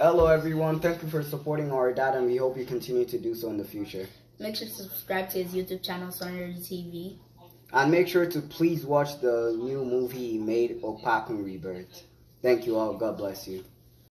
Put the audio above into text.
Hello, everyone. Thank you for supporting our dad, and we hope you continue to do so in the future. Make sure to subscribe to his YouTube channel, Sanyeri TV. And make sure to please watch the new movie he made, Opakun Rebirth. Thank you all. God bless you.